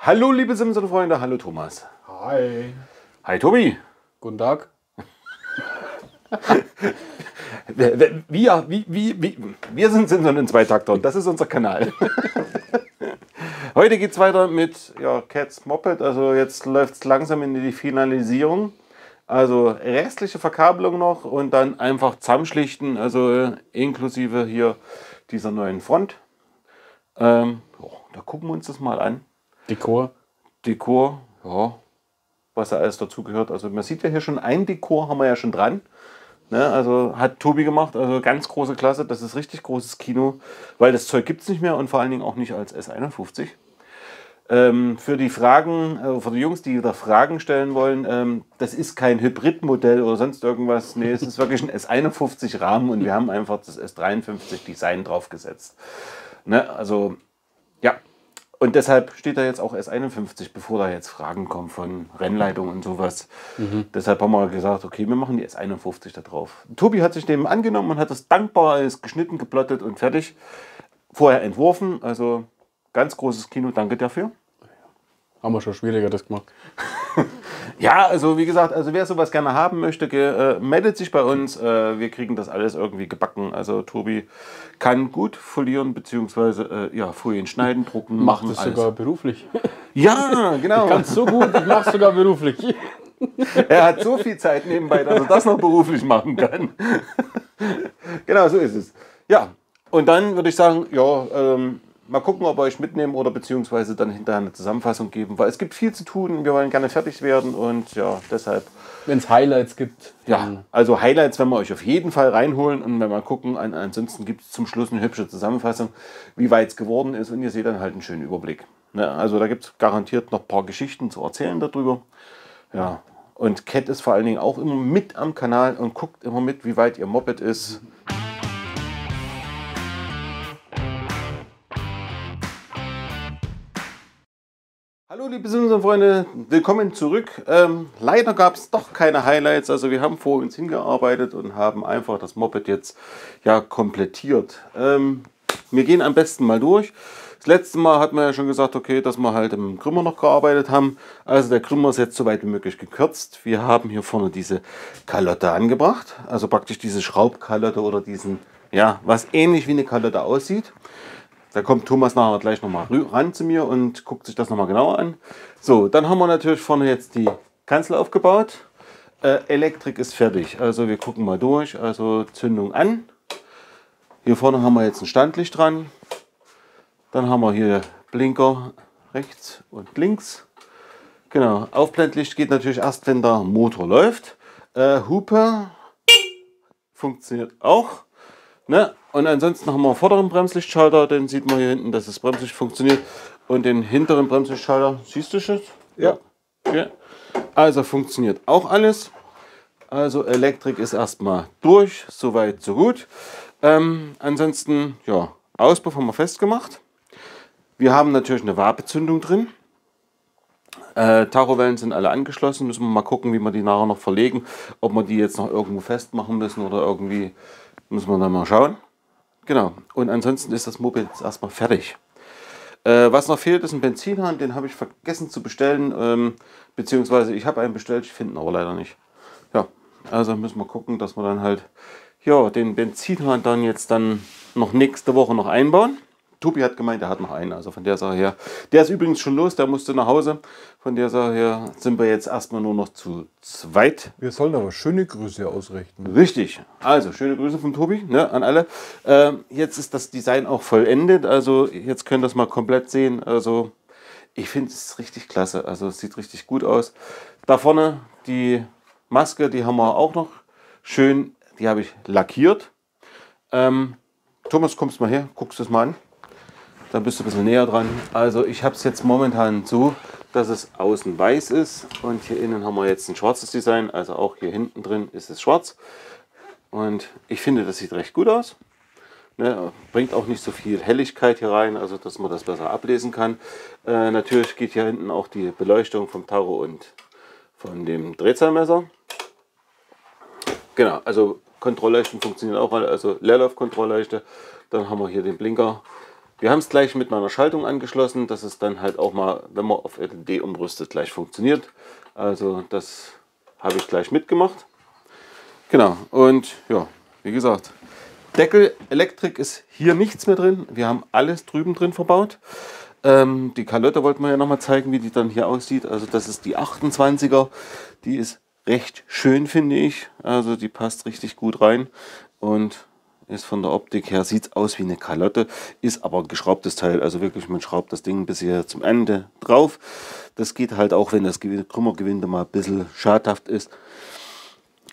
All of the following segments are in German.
Hallo liebe Simson-Freunde, hallo Thomas. Hi. Hi Tobi. Guten Tag. Wir, wie, wie, wie, wir sind Simson in zwei Takter und das ist unser Kanal. Heute geht es weiter mit ja, Cats Moped. Also jetzt läuft es langsam in die Finalisierung. Also restliche Verkabelung noch und dann einfach zusammenschlichten, also inklusive hier dieser neuen Front. Ähm, oh, da gucken wir uns das mal an. Dekor. Dekor, ja, was da alles dazugehört. Also man sieht ja hier schon ein Dekor, haben wir ja schon dran. Ne, also hat Tobi gemacht, also ganz große Klasse, das ist richtig großes Kino, weil das Zeug gibt es nicht mehr und vor allen Dingen auch nicht als S51. Ähm, für die Fragen, äh, für die Jungs, die da Fragen stellen wollen, ähm, das ist kein Hybridmodell oder sonst irgendwas. Nee, es ist wirklich ein S51 Rahmen und wir haben einfach das S53 Design draufgesetzt. Ne, also, ja. Und deshalb steht da jetzt auch S51, bevor da jetzt Fragen kommen von Rennleitung und sowas. Deshalb haben wir gesagt, okay, wir machen die S51 da drauf. Tobi hat sich dem angenommen und hat das dankbar alles geschnitten, geplottet und fertig. Vorher entworfen, also ganz großes Kino, danke dafür. Haben wir schon schwieriger das gemacht. Ja, also wie gesagt, also wer sowas gerne haben möchte, ge, äh, meldet sich bei uns. Äh, wir kriegen das alles irgendwie gebacken. Also Tobi kann gut folieren, beziehungsweise äh, ja, Folien schneiden, drucken, machen Das alles. sogar beruflich. Ja, genau. Ganz so gut, ich mach's sogar beruflich. Er hat so viel Zeit nebenbei, dass er das noch beruflich machen kann. genau, so ist es. Ja, und dann würde ich sagen, ja, ähm, mal gucken, ob wir euch mitnehmen oder beziehungsweise dann hinterher eine Zusammenfassung geben, weil es gibt viel zu tun. Wir wollen gerne fertig werden und ja, deshalb. Wenn es Highlights gibt. Ja, also Highlights werden wir euch auf jeden Fall reinholen und wenn wir gucken, an, ansonsten gibt es zum Schluss eine hübsche Zusammenfassung, wie weit es geworden ist und ihr seht dann halt einen schönen Überblick. Ne, also da gibt es garantiert noch ein paar Geschichten zu erzählen darüber. Ja, und Cat ist vor allen Dingen auch immer mit am Kanal und guckt immer mit, wie weit ihr Moped ist. Hallo liebe Simson-Freunde, willkommen zurück. Ähm, leider gab es doch keine Highlights, also wir haben vor uns hingearbeitet und haben einfach das Moped jetzt ja komplettiert. Ähm, wir gehen am besten mal durch. Das letzte Mal hat man ja schon gesagt, okay, dass wir halt im Krümmer noch gearbeitet haben. Also der Krümmer ist jetzt so weit wie möglich gekürzt. Wir haben hier vorne diese Kalotte angebracht, also praktisch diese Schraubkalotte oder diesen, ja, was ähnlich wie eine Kalotte aussieht. Da kommt Thomas nachher gleich nochmal ran zu mir und guckt sich das nochmal genauer an. So, dann haben wir natürlich vorne jetzt die Kanzel aufgebaut. Äh, Elektrik ist fertig. Also wir gucken mal durch. Also Zündung an. Hier vorne haben wir jetzt ein Standlicht dran. Dann haben wir hier Blinker rechts und links. Genau, Aufblendlicht geht natürlich erst, wenn der Motor läuft. Äh, Hupe funktioniert auch. Ne? Und ansonsten haben wir einen vorderen Bremslichtschalter, den sieht man hier hinten, dass das Bremslicht funktioniert. Und den hinteren Bremslichtschalter, siehst du schon? Ja. ja. Also funktioniert auch alles. Also Elektrik ist erstmal durch, soweit so gut. Ähm, ansonsten, ja, Auspuff haben wir festgemacht. Wir haben natürlich eine Wabezündung drin. Äh, Tachowellen sind alle angeschlossen. Müssen wir mal gucken, wie wir die nachher noch verlegen. Ob wir die jetzt noch irgendwo festmachen müssen oder irgendwie müssen wir dann mal schauen. Genau. Und ansonsten ist das Moped jetzt erstmal fertig. Äh, was noch fehlt, ist ein Benzinhahn. Den habe ich vergessen zu bestellen. Ähm, beziehungsweise ich habe einen bestellt, ich finde ihn aber leider nicht. Ja, also müssen wir gucken, dass wir dann halt ja, den Benzinhahn dann jetzt dann noch nächste Woche noch einbauen. Tobi hat gemeint, er hat noch einen, also von der Sache her. Der ist übrigens schon los, der musste nach Hause. Von der Sache her sind wir jetzt erstmal nur noch zu zweit. Wir sollen aber schöne Grüße ausrichten. Richtig. Also, schöne Grüße von Tobi ne, an alle. Ähm, jetzt ist das Design auch vollendet. Also, jetzt könnt ihr das mal komplett sehen. Also, ich finde es richtig klasse. Also, es sieht richtig gut aus. Da vorne die Maske, die haben wir auch noch schön. Die habe ich lackiert. Ähm, Thomas, kommst mal her, guckst das mal an. Da bist du ein bisschen näher dran. Also ich habe es jetzt momentan so, dass es außen weiß ist und hier innen haben wir jetzt ein schwarzes Design. Also auch hier hinten drin ist es schwarz. Und ich finde, das sieht recht gut aus. Ne, bringt auch nicht so viel Helligkeit hier rein, also dass man das besser ablesen kann. Äh, natürlich geht hier hinten auch die Beleuchtung vom Taro und von dem Drehzahlmesser. Genau, also Kontrollleuchten funktionieren auch alle, also Leerlauf-Kontrollleuchte. Dann haben wir hier den Blinker Wir haben es gleich mit meiner Schaltung angeschlossen, dass es dann halt auch mal, wenn man auf LED umrüstet, gleich funktioniert. Also das habe ich gleich mitgemacht. Genau, und ja, wie gesagt, Deckel, Elektrik ist hier nichts mehr drin. Wir haben alles drüben drin verbaut. Ähm, die Kalotte wollten wir ja nochmal zeigen, wie die dann hier aussieht. Also das ist die 28er. Die ist recht schön, finde ich. Also die passt richtig gut rein. Und ist von der Optik her, sieht aus wie eine Kalotte, ist aber ein geschraubtes Teil. Also wirklich, man schraubt das Ding bis hier zum Ende drauf. Das geht halt auch, wenn das Gewinde- Krümmergewinde mal ein bisschen schadhaft ist.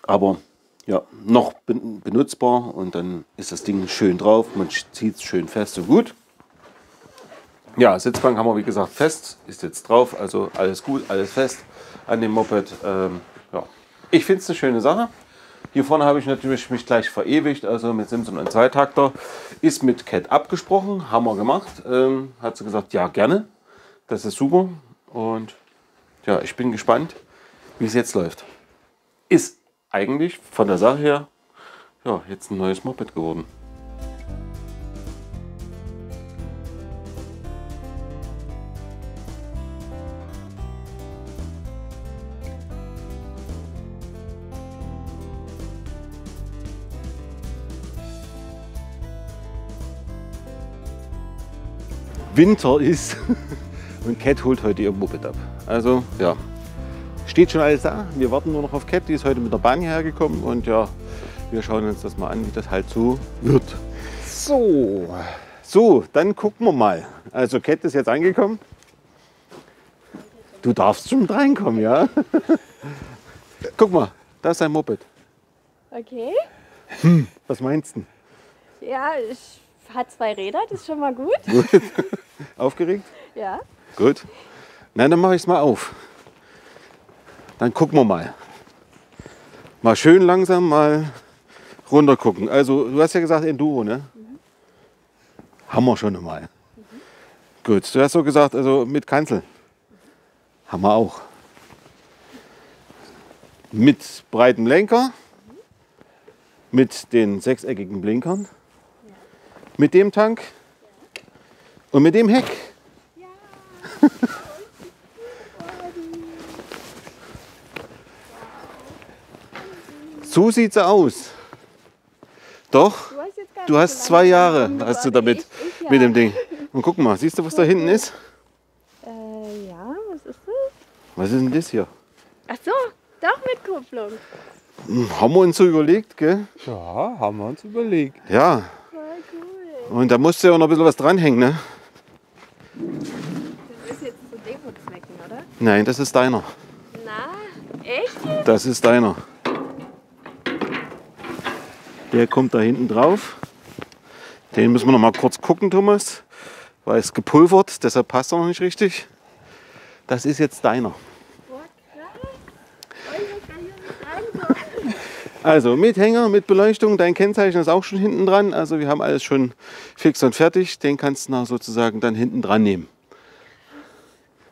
Aber ja, noch ben- benutzbar und dann ist das Ding schön drauf. Man zieht es schön fest und gut. Ja, Sitzbank haben wir wie gesagt fest, ist jetzt drauf, also alles gut, alles fest an dem Moped. Ähm, ja. Ich finde es eine schöne Sache. Hier vorne habe ich natürlich mich gleich verewigt, also mit Simpson und Zweitakter. Ist mit Cat abgesprochen, haben wir gemacht. Ähm, hat sie gesagt, ja gerne, das ist super. Und ja, ich bin gespannt, wie es jetzt läuft. Ist eigentlich von der Sache her ja, jetzt ein neues Moped geworden. Winter ist und Cat holt heute ihr Moped ab. Also ja, steht schon alles da. Wir warten nur noch auf Cat, die ist heute mit der Bahn hierher gekommen und ja, wir schauen uns das mal an, wie das halt so wird. So, so, dann gucken wir mal. Also Cat ist jetzt angekommen. Du darfst schon reinkommen, ja? Guck mal, da ist ein Moped. Okay. Was meinst du? Ja, ich hat zwei Räder, das ist schon mal gut. Aufgeregt? Ja. Gut. Na, dann mache ich es mal auf. Dann gucken wir mal. Mal schön langsam mal runter gucken. Also, du hast ja gesagt Enduro, ne? Haben wir schon einmal. Gut, du hast so gesagt, also mit Kanzel. Haben wir auch. Mit breitem Lenker. Mit den sechseckigen Blinkern. Mit dem Tank. Und mit dem Heck. So sieht's aus. Doch, Du hast, du so zwei Jahre hast du damit Ich, ich, ja. mit dem Ding. Und guck mal, siehst du, was da hinten ist? Äh, ja, was ist das? Was ist denn das hier? Ach so, doch mit Kupplung. Hm, Haben wir uns so überlegt, gell? Ja, haben wir uns überlegt. Ja. Voll cool. Und da musst du ja auch noch ein bisschen was dranhängen, ne? Das ist jetzt zu Demo-Zwecken, oder? Nein, das ist deiner. Na, echt? Das ist deiner. Der kommt da hinten drauf. Den müssen wir noch mal kurz gucken, Thomas. Weil es gepulvert, deshalb passt er noch nicht richtig. Das ist jetzt deiner. Also mit Hänger, mit Beleuchtung, dein Kennzeichen ist auch schon hinten dran. Also wir haben alles schon fix und fertig. Den kannst du noch sozusagen dann hinten dran nehmen.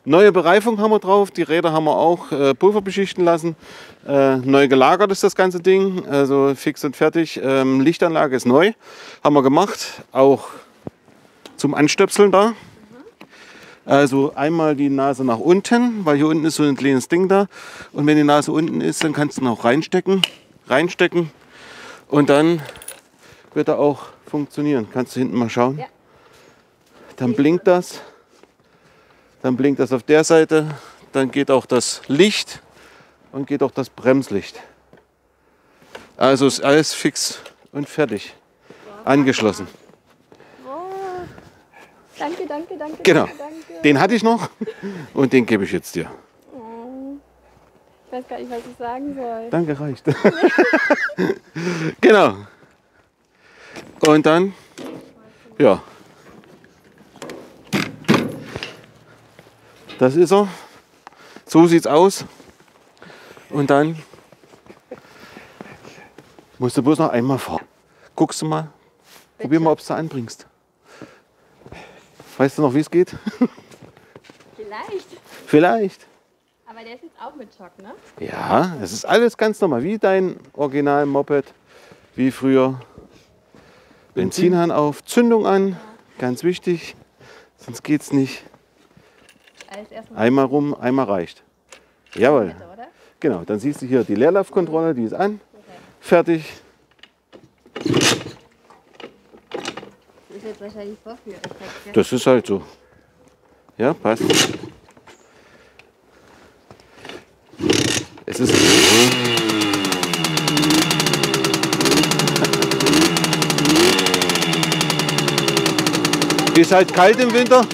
Neue Bereifung haben wir drauf, die Räder haben wir auch äh, Pulver beschichten lassen. Äh, neu gelagert ist das ganze Ding, also fix und fertig. Ähm, Lichtanlage ist neu, haben wir gemacht, auch zum Anstöpseln da. Also einmal die Nase nach unten, weil hier unten ist so ein kleines Ding da. Und wenn die Nase unten ist, dann kannst du ihn auch reinstecken, reinstecken und dann wird er auch funktionieren. Kannst du hinten mal schauen? Ja. Dann blinkt das. Dann blinkt das auf der Seite. Dann geht auch das Licht und geht auch das Bremslicht. Also ist alles fix und fertig. Angeschlossen. Boah. Danke, danke, danke. Genau. Danke, danke. Den hatte ich noch und den gebe ich jetzt dir. Oh. Ich weiß gar nicht, was ich sagen soll. Danke, reicht. genau. Und dann, ja. Das ist er. So sieht's aus. Und dann musst du bloß noch einmal fahren. Guckst du mal. Probier mal, ob du anbringst. Weißt du noch, wie es geht? Vielleicht. Vielleicht. Aber der ist jetzt auch mit Schock, ne? Ja, es ist alles ganz normal, wie dein Original-Moped, wie früher. Benzinhahn auf, Zündung an, ganz wichtig, sonst geht's nicht. Einmal rum, einmal reicht. Jawohl. Genau, dann siehst du hier die Leerlaufkontrolle, die ist an. Fertig. Das ist halt so. Ja, passt. Es ist. Ist halt kalt im Winter.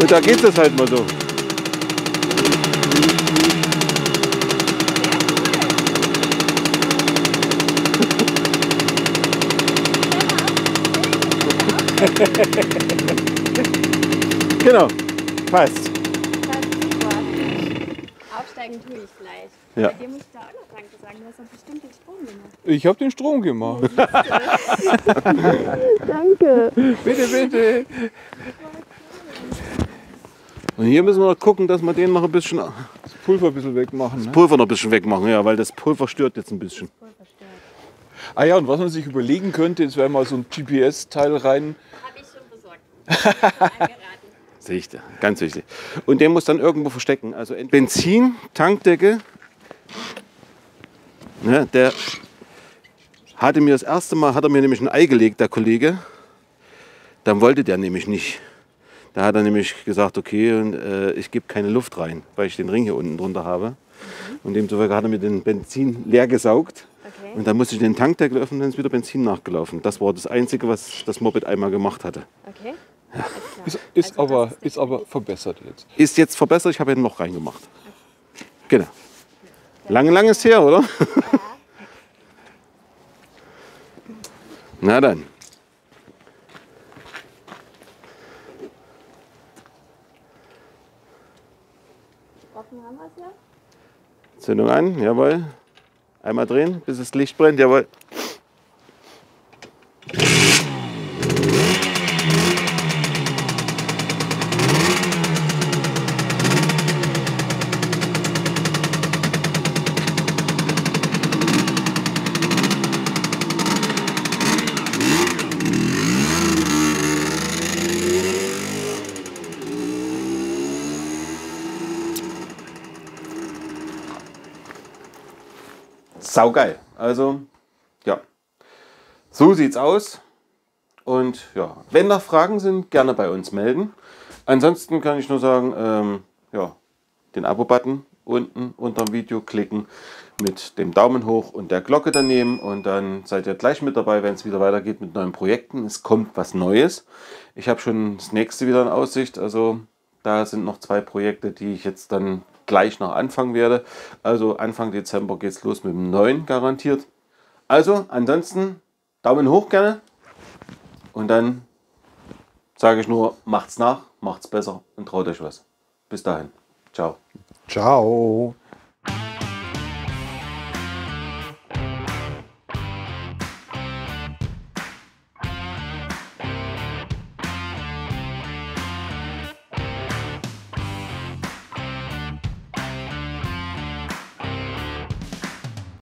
Und da geht es halt mal so. Genau, passt. Aufsteigen tue ich gleich. Ja. Bei dir muss ich da auch noch Danke sagen. Du hast doch bestimmt den Sprung gemacht. Ich habe den Strom gemacht. Danke. bitte, bitte. Und hier müssen wir noch gucken, dass wir den noch ein bisschen Das Pulver ein bisschen wegmachen. Ne? Pulver noch ein bisschen wegmachen, ja, weil das Pulver stört jetzt ein bisschen. Ah ja, und was man sich überlegen könnte, jetzt wäre mal so ein GPS-Teil rein. Habe ich schon besorgt. Angeraten. Sehe ich da. Ganz wichtig. Und den muss dann irgendwo verstecken. Also in Benzin, Tankdecke. Ne, der hatte mir das erste Mal, hat er mir nämlich ein Ei gelegt, der Kollege. Dann wollte der nämlich nicht. Da hat er nämlich gesagt, okay, und, äh, ich gebe keine Luft rein, weil ich den Ring hier unten drunter habe. Und demzufolge hat er mir den Benzin leer gesaugt. Okay. Und dann musste ich den Tankdeckel öffnen, dann ist wieder Benzin nachgelaufen. Das war das Einzige, was das Moped einmal gemacht hatte. Okay. Ist, ist, Also aber, ist aber verbessert jetzt. Ist jetzt verbessert, ich habe ja ein Loch reingemacht. Genau. Lange, lange ist her, oder? Na dann. Offen haben wir es ja. Zündung an, jawohl. Einmal drehen, bis das Licht brennt, jawohl. Saugeil. Also, ja. So sieht's aus. Und ja, wenn noch Fragen sind, gerne bei uns melden. Ansonsten kann ich nur sagen, ähm, ja, den Abo-Button unten unter dem Video klicken mit dem Daumen hoch und der Glocke daneben und dann seid ihr gleich mit dabei, wenn es wieder weitergeht mit neuen Projekten. Es kommt was Neues. Ich habe schon das nächste wieder in Aussicht. Also da sind noch zwei Projekte, die ich jetzt dann gleich noch anfangen werde. Also Anfang Dezember geht es los mit dem neuen garantiert. Also ansonsten Daumen hoch gerne und dann sage ich nur, macht's nach, macht's besser und traut euch was. Bis dahin. Ciao. Ciao.